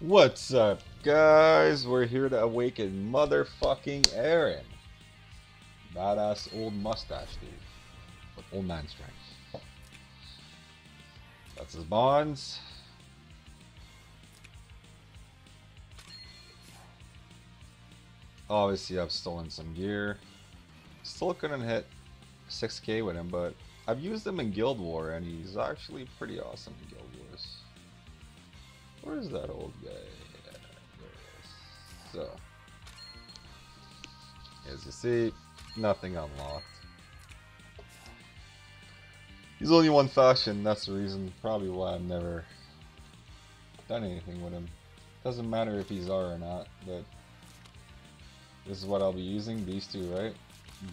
What's up, guys? We're here to awaken motherfucking Aaron. Badass old mustache dude. With old man strength. That's his bonds. Obviously, I've stolen some gear. Still couldn't hit 6k with him, but I've used him in Guild War, and he's actually pretty awesome in Guild. Where's that old guy? So, as you see, nothing unlocked. He's only one faction, that's the reason probably why I've never done anything with him. Doesn't matter if he's R or not, but this is what I'll be using, these two, right?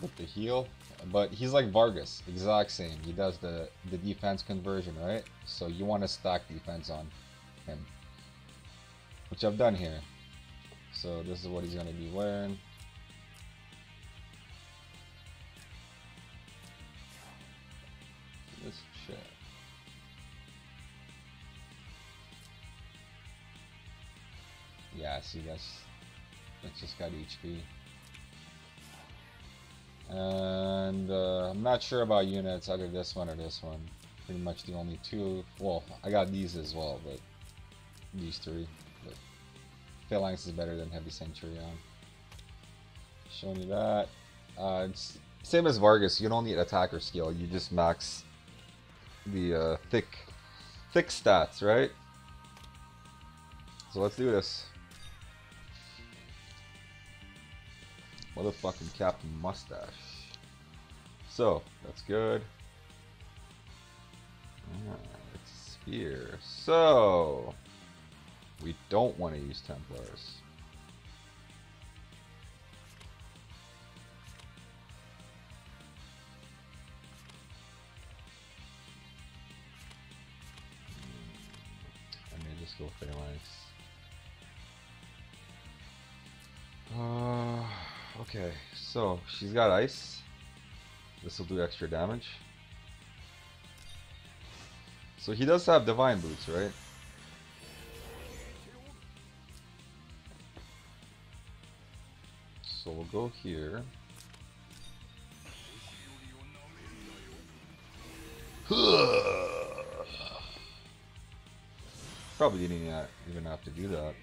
With the heal. But he's like Vargas, exact same. He does the, the defense conversion, right? So you want to stack defense on him. Which I've done here. So this is what he's going to be wearing. Let's check. Yeah, see that's that's just got HP. And uh, I'm not sure about units, either this one or this one. Pretty much the only two. Well, I got these as well, but these three. Phalanx is better than Heavy Centurion. Showing you that. Uh, same as Vargas. You don't need attacker skill. You just max the uh, thick, thick stats, right? So let's do this. Motherfucking Captain Mustache. So, that's good. It's a spear. So, we don't want to use Templars. I may just go Phalanx. Uh, okay, so she's got ice. This will do extra damage. So he does have divine boots, right? So we'll go here. Probably didn't even have to do that.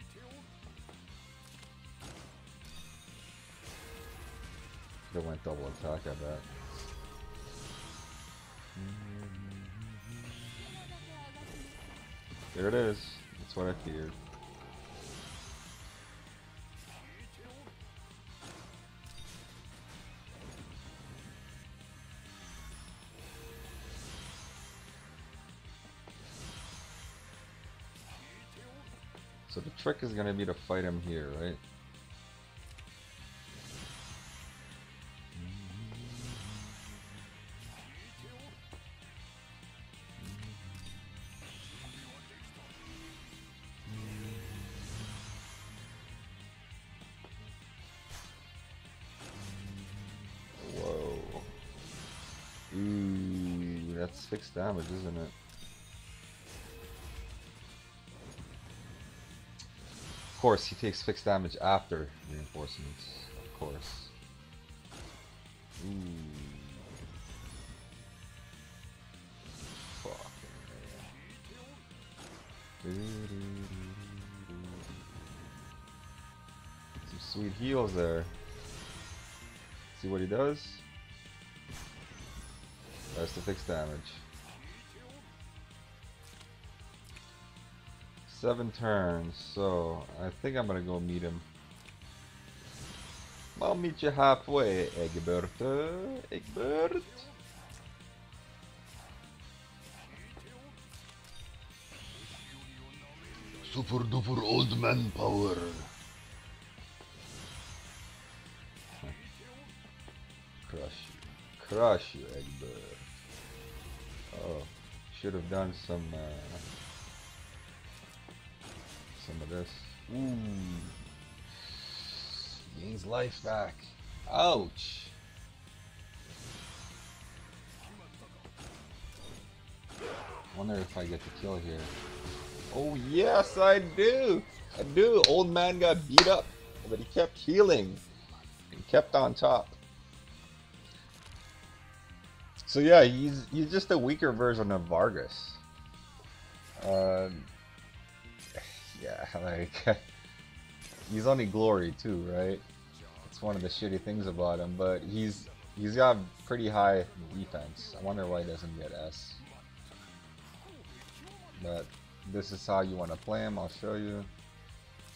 They went double attack, I bet. There it is. That's what I feared. So the trick is going to be to fight him here, right? Whoa. Ooh, that's fixed damage, isn't it? Course, he takes fixed damage after reinforcements. Of course. Ooh. Some sweet heals there. See what he does? That's the fixed damage. Seven turns, so I think I'm gonna go meet him. I'll meet you halfway, Egbert. Egbert. Super duper old man power. Crush you. Crush you, Egbert. Oh, should have done some, uh, some of this. Ooh. Gains life back. Ouch. Wonder if I get the kill here. Oh yes, I do. I do. old man got beat up, but he kept healing and kept on top. So yeah, he's he's just a weaker version of Vargas. Uh, like he's only glory too, right? It's one of the shitty things about him, but he's he's got pretty high defense. I wonder why he doesn't get S. But this is how you want to play him. I'll show you,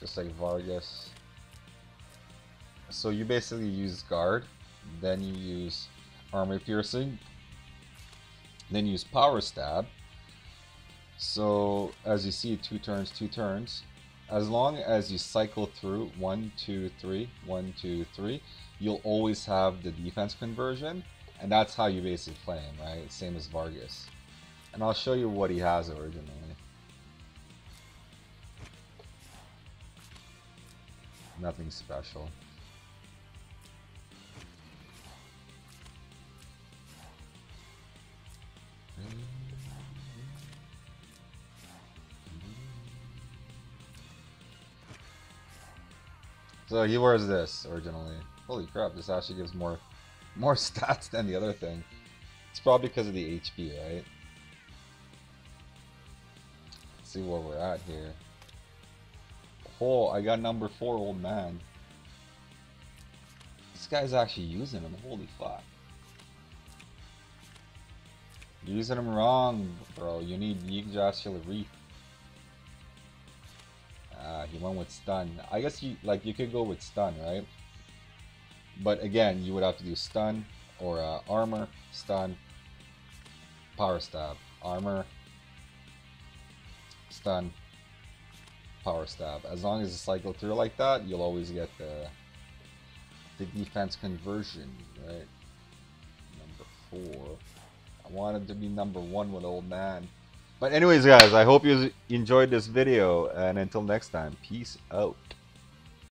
just like Vargas. So you basically use guard, then you use armor piercing, then use power stab. So as you see, two turns, two turns. As long as you cycle through one, two, three, one, two, three, you'll always have the defense conversion, and that's how you basically play him, right? Same as Vargas. And I'll show you what he has originally. Nothing special. So he wears this originally. Holy crap, this actually gives more more stats than the other thing. It's probably because of the HP, right? Let's see where we're at here. Oh, I got number four, old man. This guy's actually using him. Holy fuck. Using him wrong, bro. You need Yggdrasil Reef. Ah, he went with stun. I guess you like you could go with stun, right? But again, you would have to do stun or uh, armor, stun, power stab, armor, stun, power stab. As long as you cycle through like that, you'll always get the the defense conversion, right? Number four. I wanted to be number one with old man. But anyways, guys, I hope you enjoyed this video, and until next time, peace out.